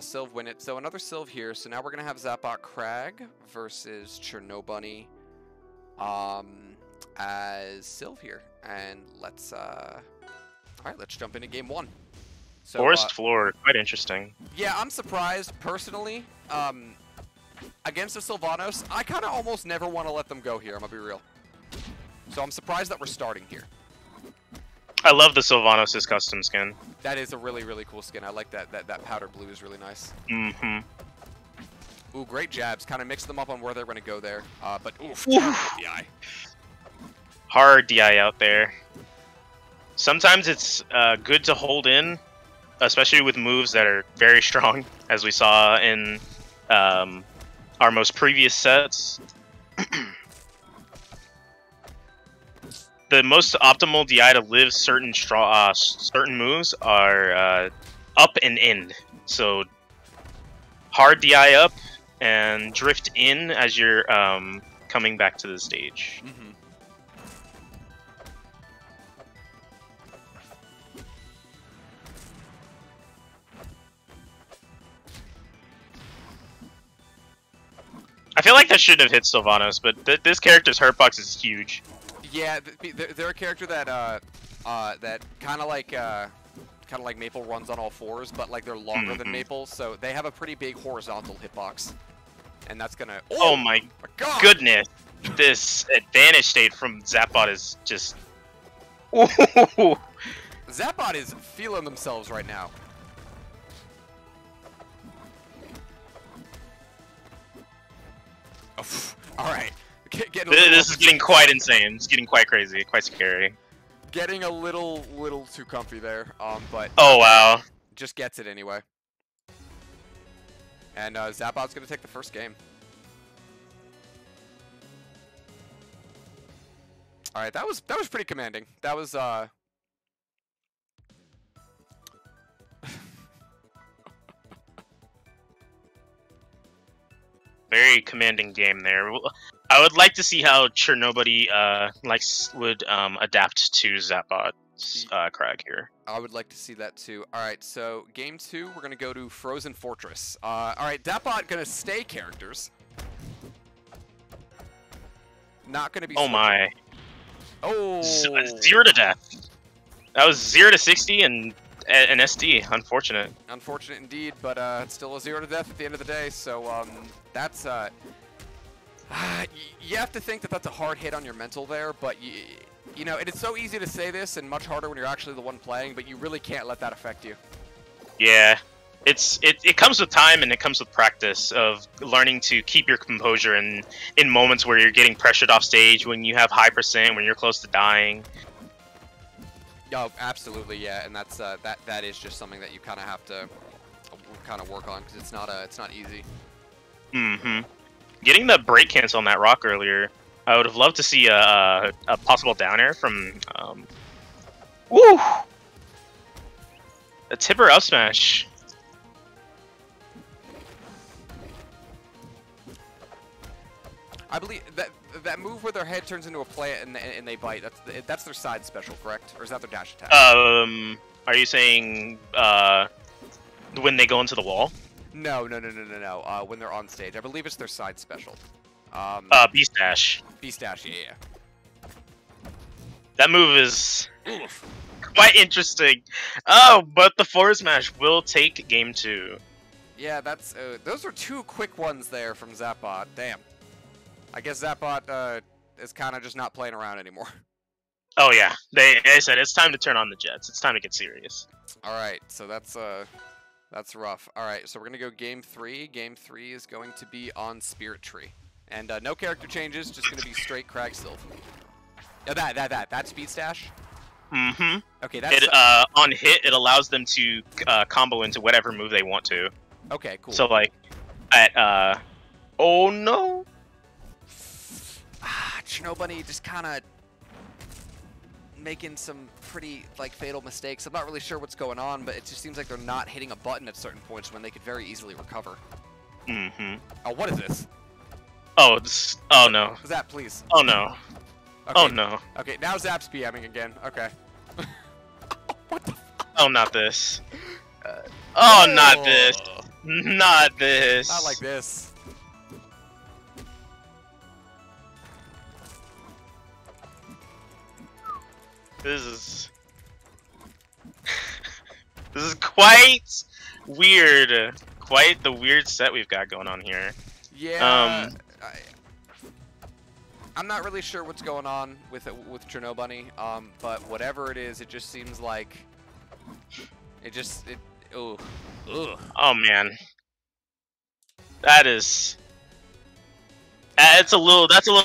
Sylve win it. So another Sylve here. So now we're gonna have Zapbot Kragg versus Chernobunny um, as Sylve here. And let's uh alright, let's jump into game one. So Forest uh, floor, quite interesting. yeah, I'm surprised personally. Um against the Sylvanos, I kinda almost never want to let them go here, I'm gonna be real. So I'm surprised that we're starting here. I love the Sylvanos' custom skin. That is a really, really cool skin. I like that that, that powder blue is really nice. Mm-hmm. Ooh, great jabs. Kind of mix them up on where they're going to go there. Uh, but oof, Oof. DI. Hard DI out there. Sometimes it's uh, good to hold in, especially with moves that are very strong, as we saw in um, our most previous sets. the most optimal DI to live certain straw, uh, certain moves are uh, up and in. So hard DI up and drift in as you're um, coming back to the stage. hmm I feel like that shouldn't have hit Sylvanos, but th this character's hurtbox is huge. Yeah, th- th- they're, they're a character that uh, uh, that kind of like uh, kind of like Maple runs on all fours, but like they're longer than Mhm. Maple, so they have a pretty big horizontal hitbox, and that's gonna. Oh my my god! goodness, this advantage state from Zapbot is just. Ooh. Zapbot is feeling themselves right now. Getting little This is getting quite insane. It's getting quite crazy, quite scary. getting a little little too comfy there. Um, but Oh wow. just gets it anyway. And uh, Zapbot's gonna take the first game. All right, that was that was pretty commanding. That was uh. Very commanding game there. I would like to see how Chernobyl uh likes would um adapt to Zapbot's uh, Kragg here. I would like to see that too. All right, so game two, we're gonna go to Frozen Fortress. Uh, all right, Zapbot gonna stay characters. Not gonna be. Oh my. Oh. Z- zero to death. That was zero to sixty and an SD. Unfortunate. Unfortunate indeed, but uh, it's still a zero to death at the end of the day. So um, that's uh, y- you have to think that that's a hard hit on your mental there. But you, you know, it is so easy to say this and much harder when you're actually the one playing. But you really can't let that affect you. Yeah. It's it, it comes with time and it comes with practice of learning to keep your composure in in moments where you're getting pressured off stage, when you have high percent, when you're close to dying. Oh, absolutely, yeah, and that's uh, that that is just something that you kind of have to kind of work on because it's not uh, it's not easy. hmm Getting the break cancel on that rock earlier, I would have loved to see a, a, a possible down air from. Um, woo! A tipper up smash. I believe that that move where their head turns into a plant and, and they bite. That's that's their side special, correct? Or is that their dash attack? Um, are you saying uh, when they go into the wall? No, no, no, no, no, no. Uh, when they're on stage, I believe it's their side special. Um, Uh, Beast Dash. Beast dash, yeah, yeah. That move is quite interesting. Oh, but the forward smash will take game two. Yeah, that's uh, those are two quick ones there from Zapbot. Damn. I guess Zapbot uh, is kind of just not playing around anymore. Oh yeah, they, they said it's time to turn on the jets. It's time to get serious. All right, so that's uh, that's rough. All right, so we're gonna go game three. Game three is going to be on Spirit Tree, and uh, no character changes. Just gonna be straight Kragg. Oh, that that that that speed stash. Mm-hmm. Okay, that's It uh, on hit, it allows them to uh, combo into whatever move they want to. okay. Cool. So like, at uh, oh no, ah, Chernobunny just kind of making some pretty like fatal mistakes. I'm not really sure what's going on, but it just seems like they're not hitting a button at certain points when they could very easily recover. mm-hmm. Oh, what is this? Oh, this, oh no, Zap, please. oh no, Okay. oh no, Okay, now Zap's PMing again. Okay. what the? oh not this, uh, oh not this. Oh. Not this. Not like this. This is. this is quite weird. Quite the weird set we've got going on here. Yeah. Um, I, I'm not really sure what's going on with it, with Chernobunny, um, but whatever it is, it just seems like it just it. Ugh. Ugh. Oh man. That is. It's a little. That's a little